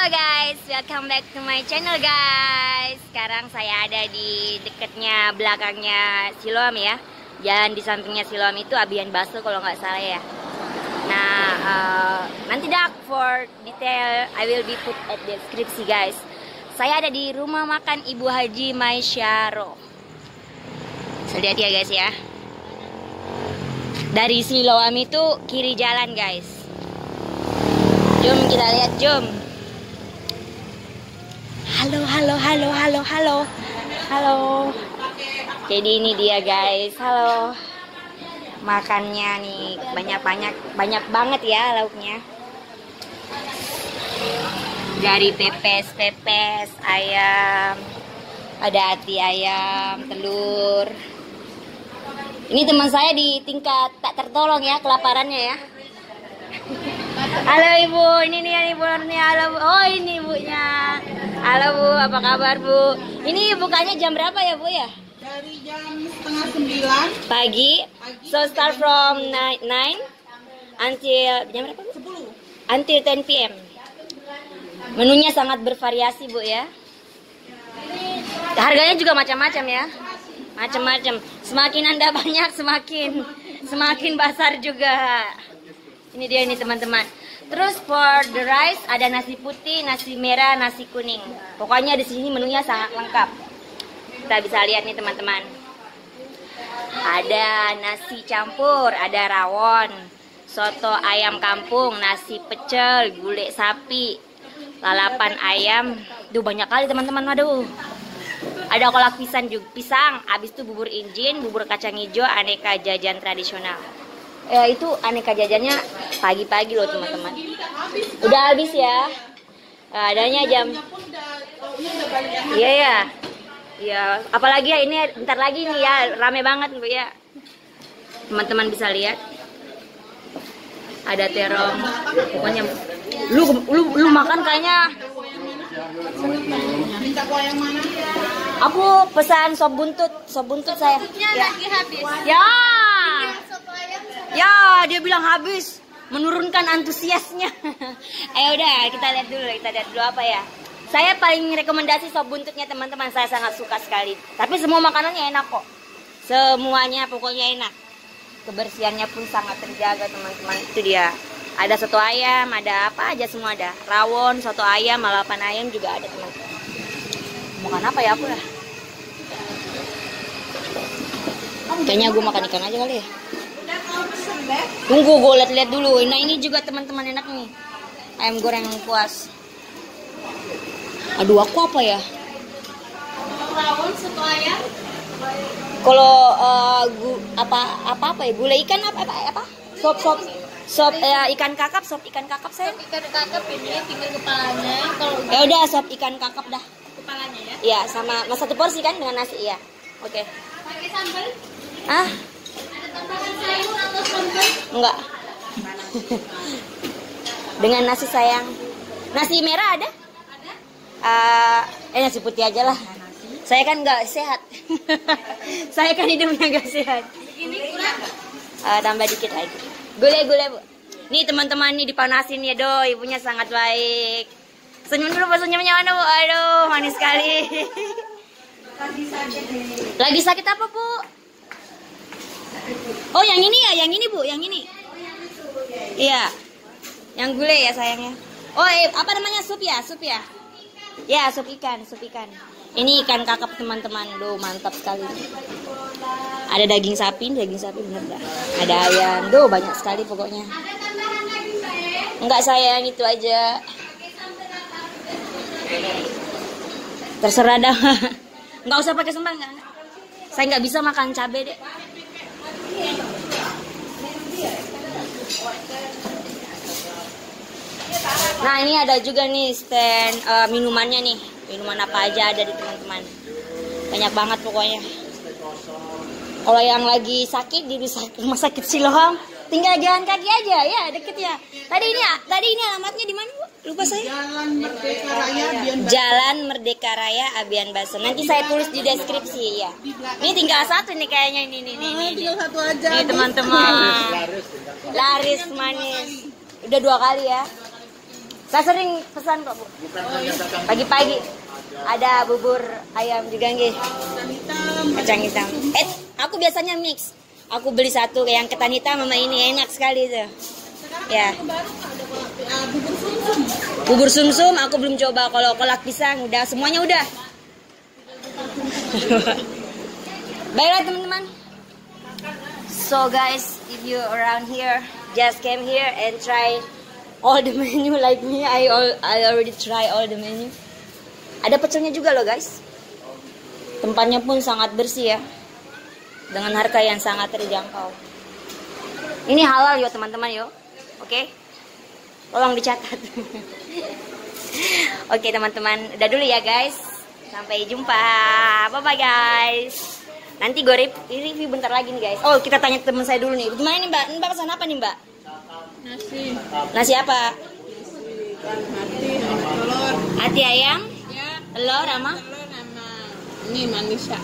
Halo guys, welcome back to my channel guys. Sekarang saya ada di dekatnya belakangnya Siloam ya. Jalan di sampingnya Siloam itu Abian Baso kalau nggak salah ya. Nah, uh, nanti dak for detail I will be put at deskripsi guys. Saya ada di rumah makan Ibu Haji Maisyaro. Lihat ya guys ya. Dari Siloam itu kiri jalan guys. Jom kita lihat, jom. Halo, halo, halo, halo, halo. Halo. Jadi ini dia guys. Halo. Makannya nih banyak-banyak banyak banget ya lauknya. Dari pepes, pepes, ayam. Ada hati ayam, telur. Ini teman saya di tingkat tak tertolong ya kelaparannya ya. Halo ibu, ini nih ibu Nurni. Halo. Oh ini ibunya. Halo bu, apa kabar bu? Ini bukanya jam berapa ya bu ya? Dari jam setengah sembilan Pagi. So start from 9 until jam berapa bu? sepuluh. Until 10 p.m. Menunya sangat bervariasi bu ya. Harganya juga macam-macam ya. Macam-macam. Semakin anda banyak semakin semakin besar juga. Ini dia ini teman-teman. Terus for the rice ada nasi putih, nasi merah, nasi kuning. Pokoknya di sini menunya sangat lengkap. Kita bisa lihat nih teman-teman. Ada nasi campur, ada rawon, soto ayam kampung, nasi pecel, gulai sapi, lalapan ayam. Duh banyak kali teman-teman, waduh. Ada kolak pisang juga, pisang, habis itu bubur injin, bubur kacang hijau, aneka jajan tradisional. Ya itu aneka jajannya pagi-pagi loh teman-teman. Udah habis ya. Nah, adanya jam Iya ya. Iya, apalagi ya ini bentar lagi nih ya, rame banget Bu ya. Teman-teman bisa lihat. Ada terong. Pokoknya lu lu lu makan kayaknya minta kuah yang mana? aku pesan sop buntut, sop buntut saya. Ya. lagi habis. Ya. Ya, dia bilang habis. Menurunkan antusiasnya. Ayo udah, kita lihat dulu, kita lihat dulu apa ya. Saya paling rekomendasi sop buntutnya teman-teman, saya sangat suka sekali. Tapi semua makanannya enak kok. Semuanya pokoknya enak. Kebersihannya pun sangat terjaga teman-teman. Itu dia. Ada soto ayam, ada apa aja semua ada. Rawon, soto ayam, lalapan ayam juga ada teman-teman. Makan apa ya aku lah? Kayaknya gue makan ikan aja kali ya. Tunggu gue lihat-lihat dulu. Nah ini juga teman-teman enak nih. Ayam goreng puas. Aduh aku apa ya? rawon soto ayam. Kalau eh, gu- apa apa apa ya? Gulai ikan apa apa apa? Sop sop sop eh, ikan kakap sop ikan kakap saya. Ikan kakap ini tinggal kepalanya. Kalau Ya udah sop ikan kakap dah. kepalanya ya. Iya sama mas satu porsi kan dengan nasi iya. Oke. Pakai sambal. Ah enggak. dengan nasi sayang. Nasi merah ada? Ada. Eh, eh nasi putih aja lah. Saya kan nggak sehat. saya kan hidupnya nggak sehat. Eh, tambah dikit lagi. Gule gule bu. Nih teman-teman nih dipanasin ya do, ibunya sangat baik. Senyum dulu senyumnya mana bu? Aduh manis sekali. Lagi sakit apa bu? Oh yang ini ya, yang ini bu, yang ini. Iya, yang gule ya sayangnya. Oh eh, apa namanya sup ya, sup ya? Ya sup ikan, sup ikan. Ini ikan kakap teman-teman, duh mantap sekali. Ada daging sapi, daging sapi bener. Ada ayam, duh banyak sekali pokoknya. Enggak sayang itu aja. Terserah dah. Enggak usah pakai sambal enggak. enggak. Saya nggak bisa makan cabai deh. Nah ini ada juga nih stand eh, minumannya nih. Minuman apa aja ada di teman-teman. Banyak banget pokoknya. Kalau yang lagi sakit di rumah sakit Siloam, tinggal jalan kaki aja ya deket ya. Tadi ini tadi ini alamatnya di mana bu? Lupa saya. Jalan Merdeka Raya Bian Jalan Merdeka Raya Abian Baso. Nanti saya tulis di deskripsi ya. Ini tinggal satu nih kayaknya ini nih nih. Oh, tinggal satu aja. Nih teman-teman. Laris manis. Udah dua kali ya. Saya sering pesan kok, Bu. Pagi-pagi ada bubur ayam juga nggih. Kacang hitam. Eh, aku biasanya mix. Aku beli satu yang ketan hitam sama ini enak sekali tuh. Ya. Bubur sumsum. Sumsum aku belum coba. Kalau kolak pisang udah semuanya udah. Baiklah teman-teman. So guys, if you around here, just came here and try all the menu like me. I all I already try all the menu. Ada pecelnya juga loh guys. Tempatnya pun sangat bersih ya. Dengan harga yang sangat terjangkau. Ini halal yo teman-teman yo. Oke? Tolong dicatat. Oke teman-teman, udah dulu ya guys. Sampai jumpa. Bye bye guys. Nanti gue re- review bentar lagi nih guys. Oh kita tanya teman saya dulu nih. Gimana nih mbak? Mbak pesan apa nih mbak? Nasi, Nasi apa? mati, sama telur. Hati ayam, Ya, telur sama telur sama ini manisa.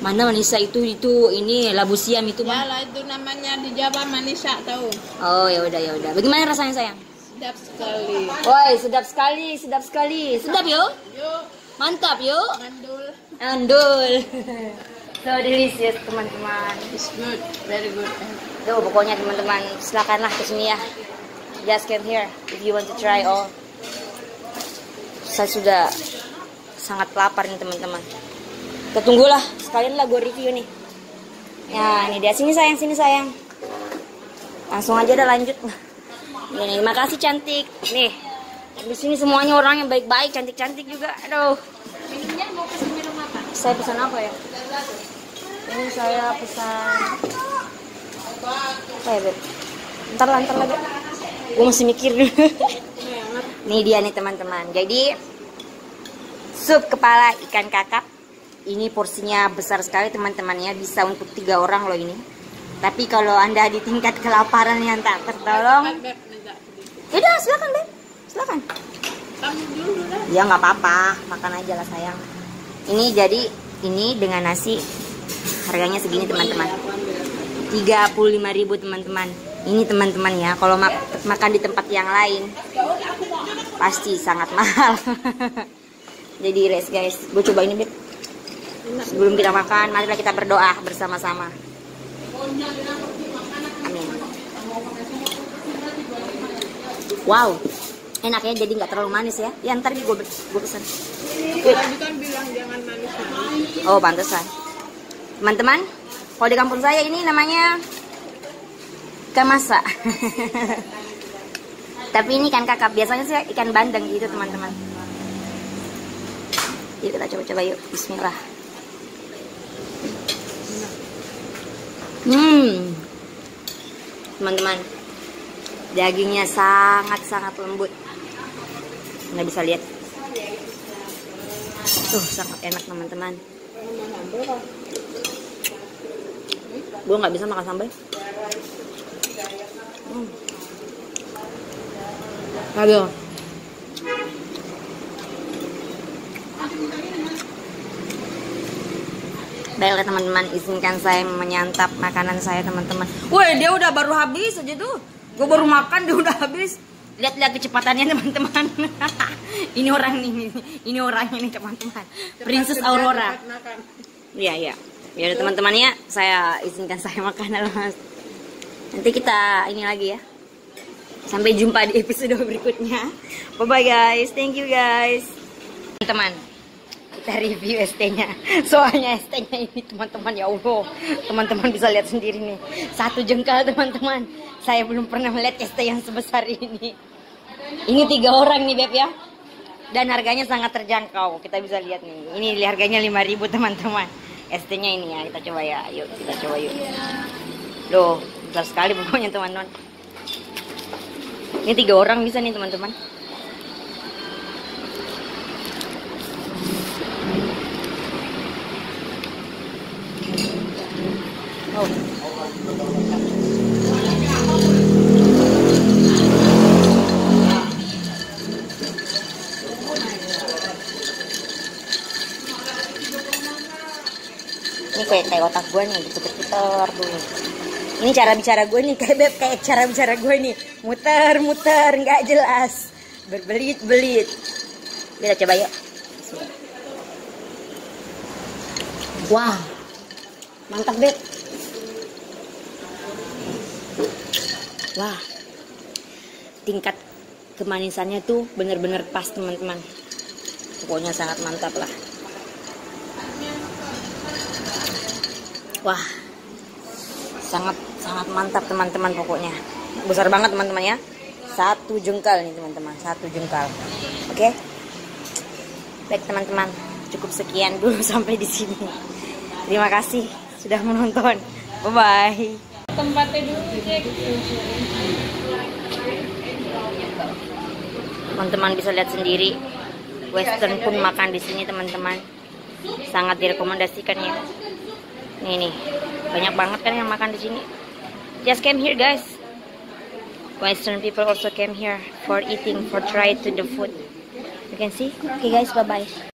Mana Manisa itu itu ini labu siam itu Ya bang. lah itu namanya di Jawa manisa tahu. Oh ya udah ya udah. Bagaimana rasanya sayang? Sedap sekali. Woi sedap sekali, sedap sekali, sedap yo, Yuk, mantap yo, mandul. andul. so delicious teman-teman. It's good, very good. Tuh pokoknya teman-teman silakanlah ke sini ya. Just come here if you want to try all. Saya sudah sangat lapar nih teman-teman. Kita tunggulah sekalian lah gue review nih. Ya ini dia sini sayang sini sayang. Langsung aja udah lanjut. Nih makasih cantik. Nih di sini semuanya orang yang baik-baik, cantik-cantik juga. Aduh. Minumnya mau pesan minum apa? Saya pesan apa ya? Ini saya pesan apa ya, Beb? Ntar lah, ntar lah. Gue masih mikir dulu. Nih dia nih teman-teman. Jadi sup kepala ikan kakap. Ini porsinya besar sekali teman-teman ya. Bisa untuk tiga orang loh ini. Tapi kalau anda di tingkat kelaparan yang tak tertolong, ya udah silakan Beb. Silakan. Ya nggak apa-apa, makan aja lah sayang. Ini jadi ini dengan nasi harganya segini teman-teman. 35.000 teman-teman. Ini teman-teman ya, kalau mak- makan di tempat yang lain pasti sangat mahal. jadi rest guys, gue coba ini Beb. Sebelum kita makan, marilah kita berdoa bersama-sama. Amin. Wow, enak ya, jadi nggak terlalu manis ya. Ya ntar gue gue pesan. Kan bilang jangan. Oh, pantesan. Teman-teman, kalau di kampung saya ini namanya ikan masak. Tapi ini ikan kakap. Biasanya sih ikan bandeng gitu, teman-teman. Yuk kita coba-coba yuk. Bismillah. Hmm. Teman-teman, dagingnya sangat-sangat lembut. Nggak bisa lihat. Tuh, sangat enak teman-teman. Gue nggak bisa makan sambal. Hmm. Aduh. Baiklah teman-teman, izinkan saya menyantap makanan saya teman-teman. Woi, dia udah baru habis aja tuh. Gue baru makan dia udah habis. Lihat-lihat kecepatannya teman-teman. ini orang nih, ini orangnya nih teman-teman. Princess Aurora. Iya, iya. Ya udah teman-teman ya, saya izinkan saya makan dulu, Mas. Nanti kita ini lagi ya. Sampai jumpa di episode berikutnya. Bye bye guys. Thank you guys. Teman-teman, kita review ST-nya. Soalnya ST-nya ini teman-teman ya Allah. Teman-teman bisa lihat sendiri nih. Satu jengkal teman-teman. Saya belum pernah melihat ST yang sebesar ini. Ini tiga orang nih Beb ya. Dan harganya sangat terjangkau. Kita bisa lihat nih. Ini harganya 5000 teman-teman. ST-nya ini ya. Kita coba ya. Yuk kita coba yuk. Loh, besar sekali pokoknya teman-teman. Ini tiga orang bisa nih teman-teman. Ini kayak kayak otak gue nih, diputer-puter dulu. Ini cara bicara gue nih, kayak beb, kayak cara bicara gue nih. Muter, muter, nggak jelas. berbelit-belit. Kita coba yuk. Wah, mantap bet. Wah, tingkat kemanisannya tuh bener-bener pas teman-teman. Pokoknya sangat mantap lah. Wah, sangat sangat mantap teman-teman pokoknya. Besar banget teman-teman ya. Satu jengkal nih teman-teman, satu jengkal. Oke. Baik teman-teman, cukup sekian dulu sampai di sini. Terima kasih sudah menonton. Bye bye. Tempatnya dulu. Teman-teman bisa lihat sendiri. Western pun makan di sini teman-teman. Sangat direkomendasikan ya. Nih nih, banyak banget kan yang makan di sini. Just came here guys. Western people also came here for eating, for try to the food. You can see. Okay guys, bye bye.